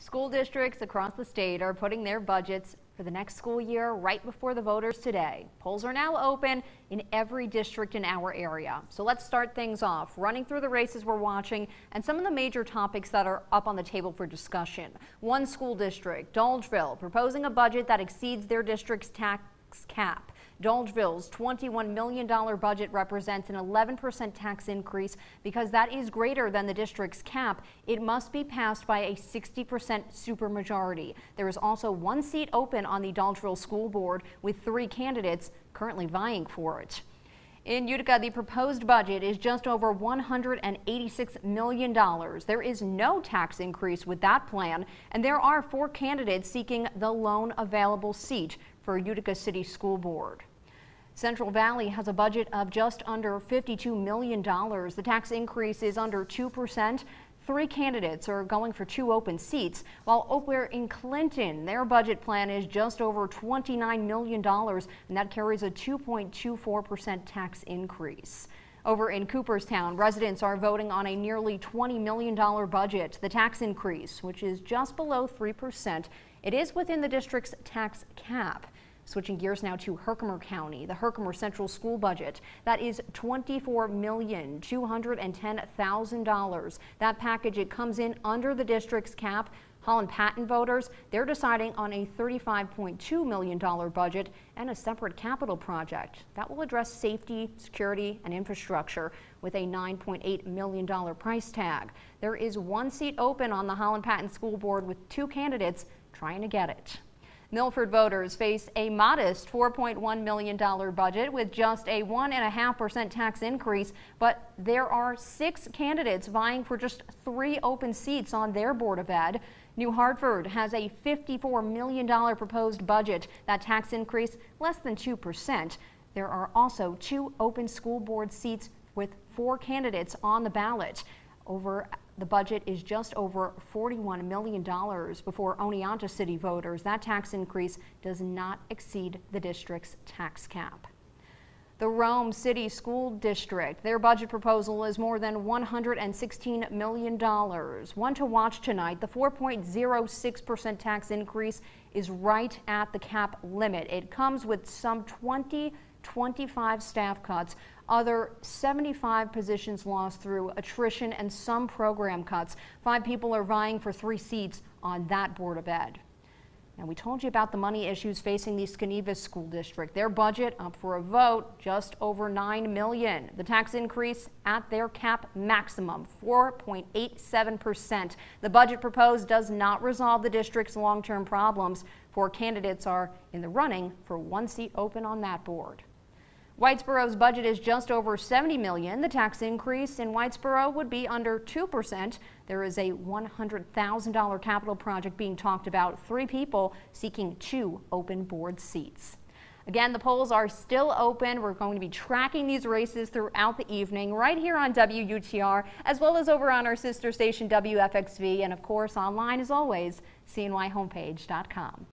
School districts across the state are putting their budgets for the next school year right before the voters today. Polls are now open in every district in our area. So let's start things off, running through the races we're watching and some of the major topics that are up on the table for discussion. One school district, Dolgeville, proposing a budget that exceeds their district's tax cap. Dolgeville's $21 million budget represents an 11% tax increase because that is greater than the district's cap. It must be passed by a 60% supermajority. There is also one seat open on the Dolgeville School Board with three candidates currently vying for it. In Utica, the proposed budget is just over $186 million. There is no tax increase with that plan, and there are four candidates seeking the lone available seat for Utica City School Board. Central Valley has a budget of just under $52 million. The tax increase is under 2%. Three candidates are going for two open seats, while over in Clinton, their budget plan is just over $29 million, and that carries a 2.24% tax increase. Over in Cooperstown, residents are voting on a nearly $20 million budget. The tax increase, which is just below 3%, it is within the district's tax cap. Switching gears now to Herkimer County, the Herkimer Central School budget. That is $24,210,000. That package, it comes in under the district's cap. Holland Patent voters, they're deciding on a $35.2 million budget and a separate capital project that will address safety, security, and infrastructure with a $9.8 million price tag. There is one seat open on the Holland Patent School Board with two candidates trying to get it. Milford voters face a modest $4.1 million budget with just a 1.5% tax increase, but there are six candidates vying for just three open seats on their Board of Ed. New Hartford has a $54 million proposed budget. That tax increase less than 2%. There are also two open school board seats with four candidates on the ballot. Over the budget is just over $41 million before Oneonta City voters. That tax increase does not exceed the district's tax cap. The Rome City School District, their budget proposal is more than $116 million. One to watch tonight, the 4.06% tax increase is right at the cap limit. It comes with some 20 25 staff cuts, other 75 positions lost through attrition and some program cuts. Five people are vying for three seats on that Board of Ed. Now, we told you about the money issues facing the Schenevus School District. Their budget up for a vote, just over 9 million. The tax increase at their cap maximum, 4.87%. The budget proposed does not resolve the district's long-term problems. Four candidates are in the running for one seat open on that board. Whitesboro's budget is just over 70 million. The tax increase in Whitesboro would be under 2%. There is a $100,000 capital project being talked about. Three people seeking two open board seats. Again, the polls are still open. We're going to be tracking these races throughout the evening right here on WUTR, as well as over on our sister station WFXV, and of course online as always, cnyhomepage.com.